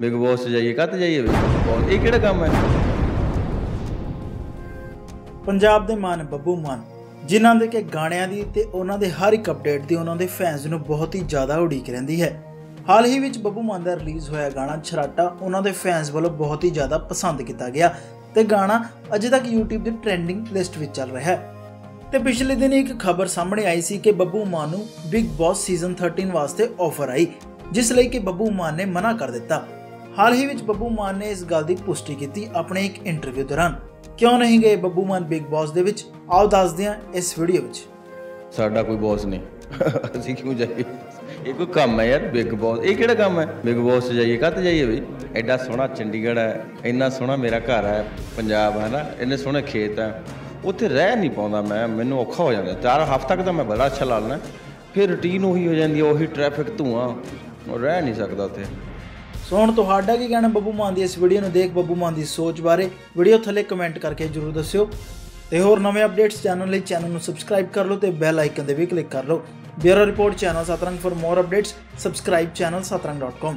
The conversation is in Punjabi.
ਬਿਗ ਬੌਸ ਜਾਈਏ ਕੱਤ ਜਾਈਏ ਬੌਸ, ਇਹ ਕਿਹੜਾ ਕੰਮ ਹੈ? ਪੰਜਾਬ ਦੇ ਮਾਨ ਬੱਬੂ ਮਾਨ, ਜਿਨ੍ਹਾਂ ਦੇ ਕਿ ਗਾਣਿਆਂ ਦੀ ਤੇ ਉਹਨਾਂ ਦੇ ਹਰ ਇੱਕ ਅਪਡੇਟ ਦੀ ਉਹਨਾਂ ਦੇ ਫੈਨਸ ਨੂੰ ਬਹੁਤ ਹੀ ਜ਼ਿਆਦਾ ਉਡੀਕ ਰਹਿੰਦੀ ਹੈ। ਹਾਲ ਹੀ ਵਿੱਚ ਬੱਬੂ ਮਾਨ ਦਾ ਰਿਲੀਜ਼ ਹੋਇਆ ਗਾਣਾ ਛਰਾਟਾ, ਉਹਨਾਂ ਦੇ ਫੈਨਸ ਵੱਲੋਂ ਬਹੁਤ ਹੀ ਜ਼ਿਆਦਾ ਪਸੰਦ ਕੀਤਾ ਗਿਆ ਤੇ ਗਾਣਾ ਅਜੇ ਤੱਕ YouTube ਦੀ ਟ੍ਰੈਂਡਿੰਗ ਲਿਸਟ ਵਿੱਚ ਚੱਲ ਰਿਹਾ ਹੈ। ਤੇ ਪਿਛਲੇ ਦਿਨ ਇੱਕ ਖਬਰ ਸਾਹਮਣੇ ਆਈ ਸੀ ਕਿ ਬੱਬੂ ਮਾਨ ਨੂੰ ਬਿਗ ਬੌਸ ਸੀਜ਼ਨ 13 ਵਾਸਤੇ ਆਫਰ ਆਈ, ਜਿਸ ਲਈ ਕਿ ਬੱਬੂ ਮਾਨ ਨੇ ਮਨਾ ਕਰ ਦਿੱਤਾ। ਹਾਲ ਹੀ ਵਿੱਚ ਬੱਬੂ ਮਾਨ ਨੇ ਇਸ ਗੱਲ ਦੀ ਪੁਸ਼ਟੀ ਕੀਤੀ ਆਪਣੇ ਇੱਕ ਇੰਟਰਵਿਊ ਦੌਰਾਨ। ਕਿਉਂ ਨਹੀਂ ਗਏ ਬੱਬੂ ਮਾਨ ਬਿਗ ਬੌਸ ਦੇ ਵਿੱਚ? ਆਓ ਦੱਸਦੇ ਹਾਂ ਇਸ ਵੀਡੀਓ ਵਿੱਚ। ਸਾਡਾ ਕੋਈ ਬੌਸ ਨਹੀਂ। ਅਸੀਂ ਕਿਉਂ ਜਾਈਏ? ਇਹ ਕੋਈ ਕੰਮ ਹੈ ਯਾਰ, ਬਿਗ ਬੌਸ। ਇਹ ਕਿਹੜਾ ਕੰਮ ਹੈ? ਬਿਗ ਬੌਸ ਜਾਈਏ ਕੱਤ ਜਾਈਏ ਬਈ? ਐਡਾ ਸੋਹਣਾ ਚੰਡੀਗੜ੍ਹ ਹੈ, ਇੰਨਾ ਸੋਹਣਾ ਮੇਰਾ ਘਰ ਹੈ, ਪੰਜਾਬ ਹੈ ਨਾ, ਇੰਨੇ ਸੋਹਣੇ ਖੇਤ ਹੈ। ਉੱਥੇ ਰਹਿ ਨਹੀਂ ਪਾਉਂਦਾ ਮੈਂ, ਮੈਨੂੰ ਔਖਾ ਹੋ ਜਾਂਦਾ। ਚਾਰ ਹਫ਼ਤਾ ਤੱਕ ਤਾਂ ਮੈਂ ਬੜਾ ਅੱਛਾ ਲਾ ਲੈਣਾ ਫਿਰ ਰੁਟੀਨ ਉਹੀ ਹੋ ਜਾਂਦੀ ਹੈ, ਉਹੀ ਟ੍ਰੈਫਿਕ ਧੂਆਂ। ਰਹਿ ਨਹੀਂ ਸਕਦਾ ਉੱਥੇ। ਸੋ ਹੁਣ ਤੁਹਾਡਾ ਕੀ ਕਹਿਣਾ ਬੱਬੂ ਮਾਨ ਦੀ ਇਸ ਵੀਡੀਓ ਨੂੰ ਦੇਖ ਬੱਬੂ ਮਾਨ ਦੀ ਸੋਚ ਬਾਰੇ? ਵੀਡੀਓ ਥੱਲੇ ਕਮੈਂਟ ਕਰਕੇ ਜਰੂਰ ਦੱਸਿਓ। ਤੇ ਹੋਰ ਨਵੇਂ ਅਪਡੇਟਸ ਜਾਣਨ ਲਈ ਚੈਨਲ ਨੂੰ ਸਬਸਕ੍ਰਾਈਬ ਕਰ ਲਓ ਤੇ ਬੈਲ ਆਈਕਨ ਤੇ ਵੀ ਕਲਿੱਕ ਕਰ ਲਓ। Bureau report channel Satrang for more updates subscribe channel satrang.com